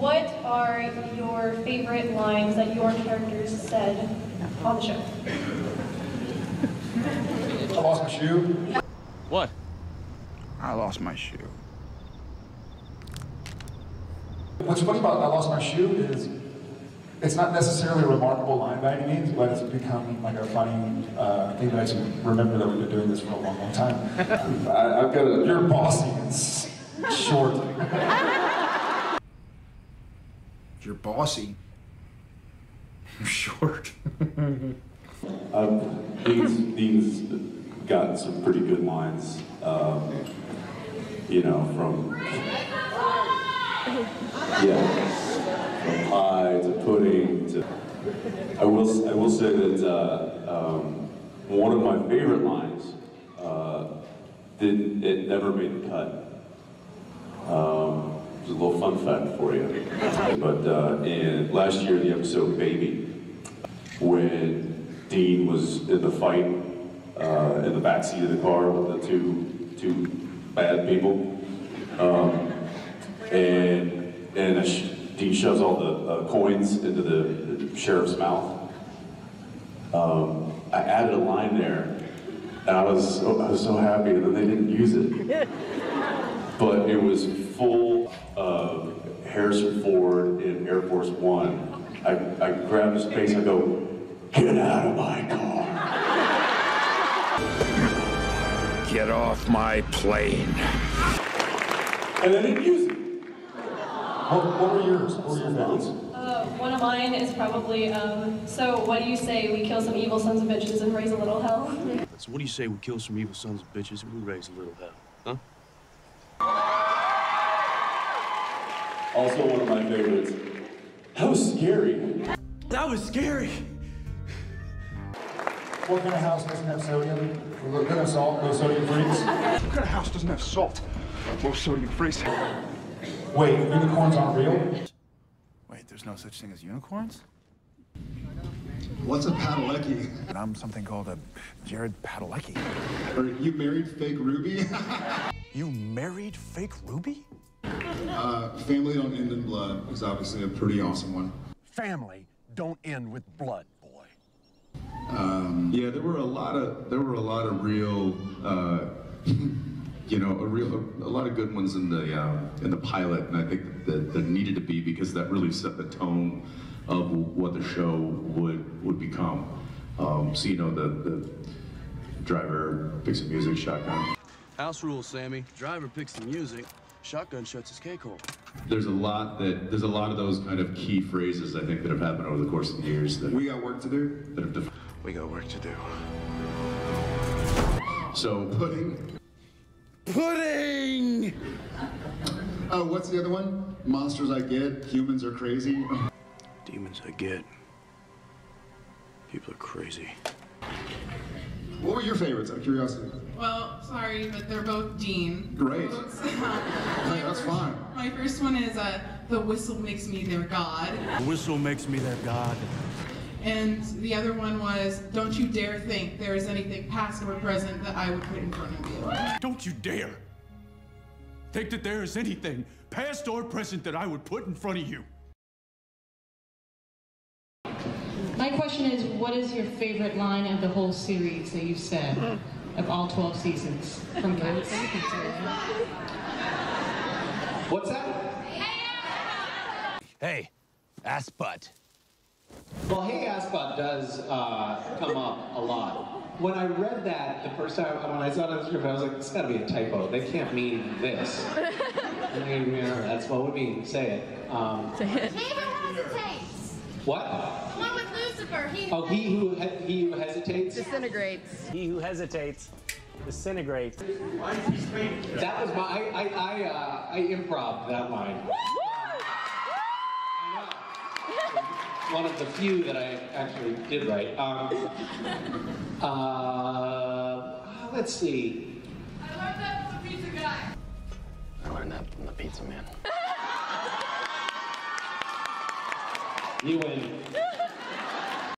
what are your favorite lines that your characters said on the show? I lost my shoe. What? I lost my shoe. What's funny about I lost my shoe is it's not necessarily a remarkable line by any means, but it's become like a funny uh, thing that I should remember that we've been doing this for a long, long time. I, I've got a, you're bossy and short. You're bossy. You're short. Um, Dean's, Dean's got some pretty good lines, um, you know, from, yeah, from pie to pudding to, I will, I will say that, uh, um, one of my favorite lines, uh, didn't, it never made the cut. A little fun fact for you. But, uh, in, last year, the episode Baby, when Dean was in the fight uh, in the back seat of the car with the two two bad people, um, and and sh- Dean shoves all the uh, coins into the, the sheriff's mouth. Um, I added a line there, and I was so, I was so happy that they didn't use it, but it was full of Harrison Ford in Air Force One. I, I grabbed his face, I go, get out of my car. Get off my plane. And they didn't use it. What, what were yours? What were your favorites? Uh, one of mine is probably, um, so what do you say we kill some evil sons of bitches and raise a little hell? So what do you say we kill some evil sons of bitches and we raise a little hell? Huh? Also, one of my favorites. That was scary. That was scary. What kind of house doesn't have sodium? What kind of salt? No sodium freaks? What kind of house doesn't have salt? Low sodium freeze. Wait, unicorns aren't real? Wait, there's no such thing as unicorns? What's a Padalecki? I'm something called a Jared Padalecki. Or you married fake Ruby? You married fake Ruby? Uh, family don't end in blood is obviously a pretty awesome one. Family don't end with blood, boy. Um, yeah, there were a lot of there were a lot of real, uh, you know, a real a, lot of good ones in the uh, in the pilot, and I think that there needed to be because that really set the tone of what the show would would become. Um, so you know, the the driver picks the music, shotgun. House rules, Sammy. Driver picks the music. Shotgun shuts his cake hole. There's a lot that there's a lot of those kind of key phrases I think that have happened over the course of the years that We got work to do. that have def- We got work to do. so pudding. Pudding! Oh, what's the other one? Monsters I get, humans are crazy. Demons I get. People are crazy. What were your favorites? Out of curiosity. Well, sorry, but they're both Dean. Great. quotes. Hey, that's fine. My first one is uh, "The whistle makes me their god," The whistle makes me their god. and the other one was "Don't you dare think there is anything past or present that I would put in front of you." Don't you dare think that there is anything, past or present, that I would put in front of you. My question is, what is your favorite line of the whole series that you've said, of all 12 seasons from Cas? What's that? Hey, ass butt. Well, Hey ass butt does uh, come up a lot. When I read that the first time, when I saw it on the script, I was like, it's gotta be a typo. They can't mean this. I mean, yeah, that's what would mean. Say it. Um, David hesitates. what? The Lucifer. He Oh, he who he, he who hesitates. disintegrates. He who hesitates disintegrates. That was my. I I I, uh, I improv that line. One of the few that I actually did right. Um, uh, let's see. I learned that from the pizza guy. I learned that from the pizza man. You win.